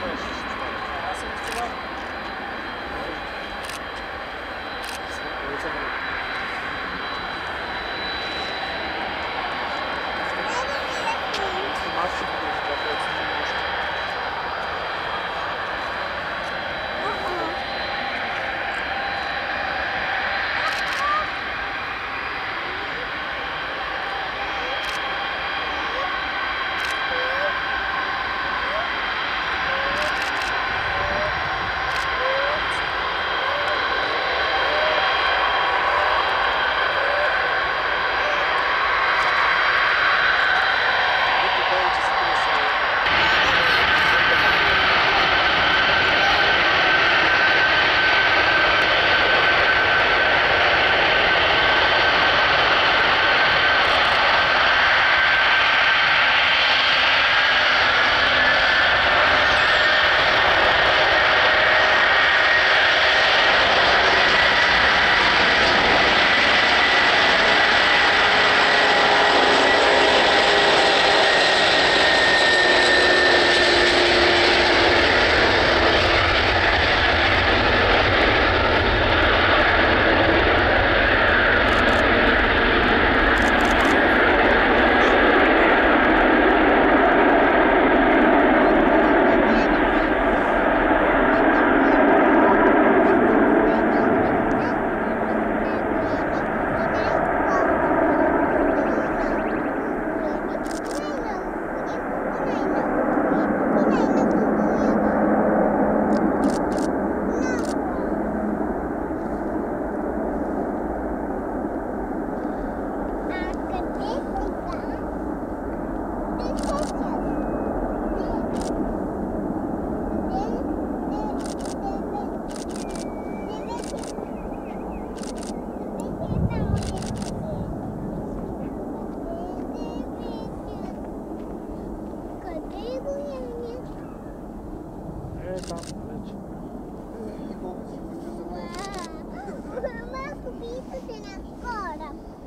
Thank you. Mamãe, eu comi isso agora.